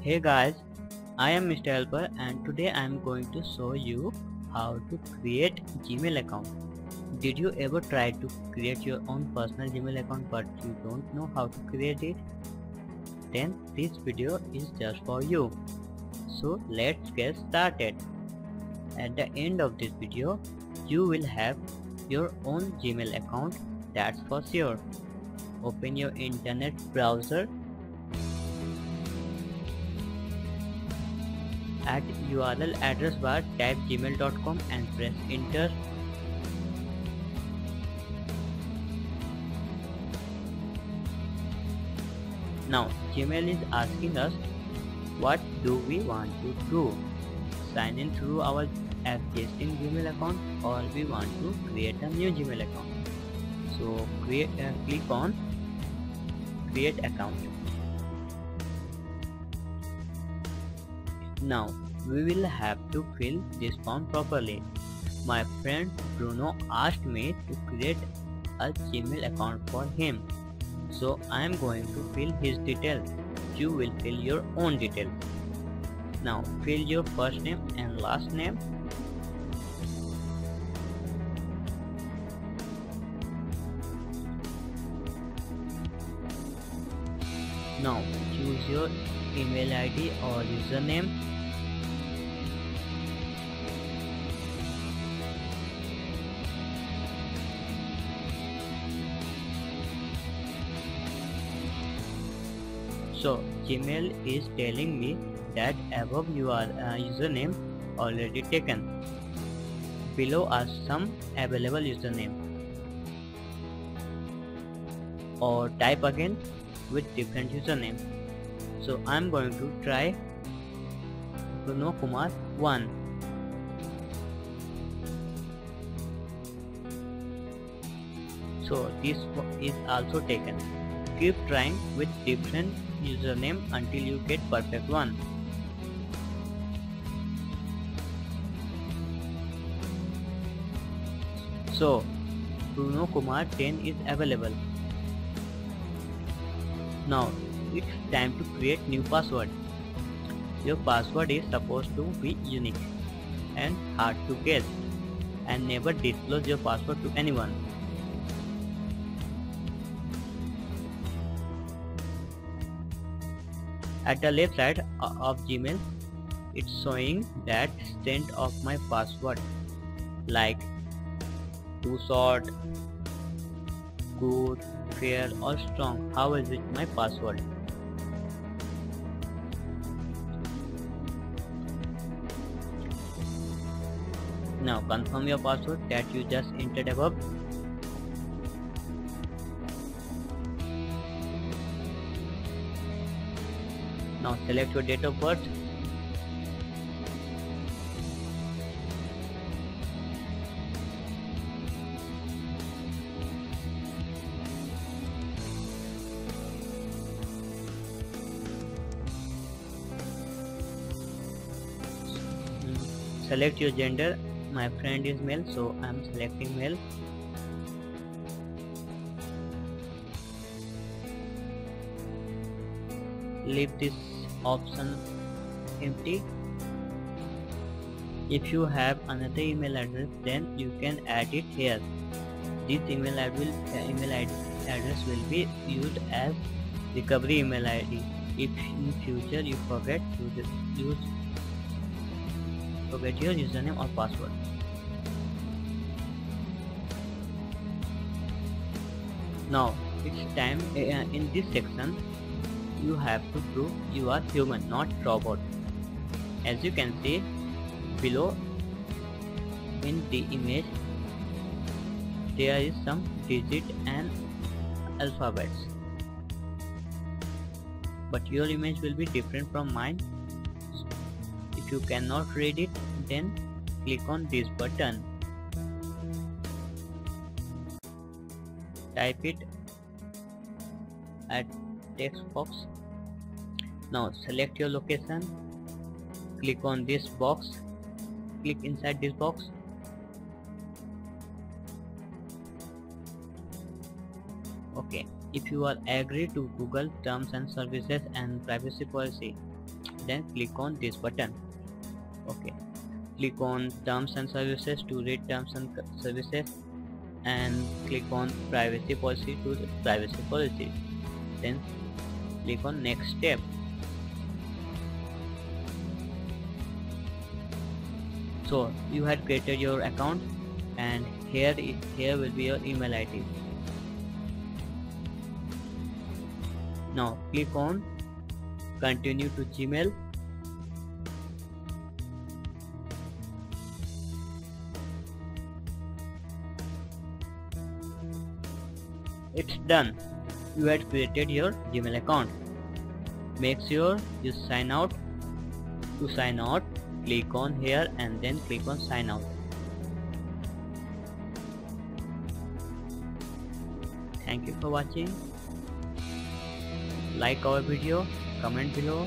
Hey guys, I am Mr. Helper and today I am going to show you how to create Gmail account. Did you ever try to create your own personal Gmail account but you don't know how to create it? Then this video is just for you. So let's get started. At the end of this video, you will have your own Gmail account that's for sure. Open your internet browser at URL address bar type gmail.com and press enter. Now gmail is asking us what do we want to do? Sign in through our existing gmail account or we want to create a new gmail account. So create uh, click on create account now we will have to fill this form properly. My friend Bruno asked me to create a gmail account for him. So I am going to fill his detail. You will fill your own detail. Now fill your first name and last name now choose your email id or username. So gmail is telling me that above your uh, username already taken. Below are some available username. Or type again with different username so i'm going to try bruno kumar 1 so this is also taken keep trying with different username until you get perfect one. So, Bruno Kumar 10 is available. Now, it's time to create new password. Your password is supposed to be unique and hard to guess and never disclose your password to anyone. At the left side uh, of Gmail, it's showing that strength of my password like too short, good, fair or strong. How is it my password? Now confirm your password that you just entered above now select your date of birth select your gender. My friend is male so i'm selecting male. Leave this option empty. If you have another email address then you can add it here. This email, uh, email address will be used as recovery email id if in future you forget to use forget your username or password now it's time uh, in this section you have to prove you are human, not robot. As you can see below in the image, there is some digit and alphabets. But your image will be different from mine. If you cannot read it, then click on this button. Type it at text box now select your location. Click on this box. Click inside this box. Okay if you are agree to google terms and services and privacy policy then click on this button okay. Click on terms and services to read terms and services and click on privacy policy to the privacy policy. Then click on next step. So you had created your account and here here will be your email id now click on continue to gmail it's done. You had created your gmail account. Make sure you sign out. To sign out click on here and then click on sign out. Thank you for watching. Like our video comment below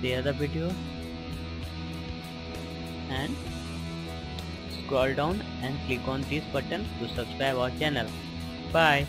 share the video and scroll down and click on this button to subscribe our channel. Bye